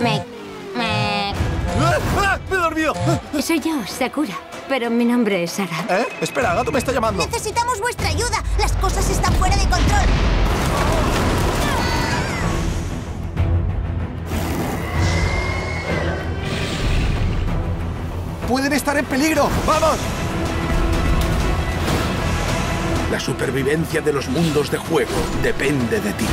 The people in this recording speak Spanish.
Me... Me... ¡Me he dormido! Soy yo, Sakura. Pero mi nombre es Sara. ¿Eh? Espera, Gato me está llamando. Necesitamos vuestra ayuda. Las cosas están fuera de control. ¡Pueden estar en peligro! ¡Vamos! La supervivencia de los mundos de juego depende de ti.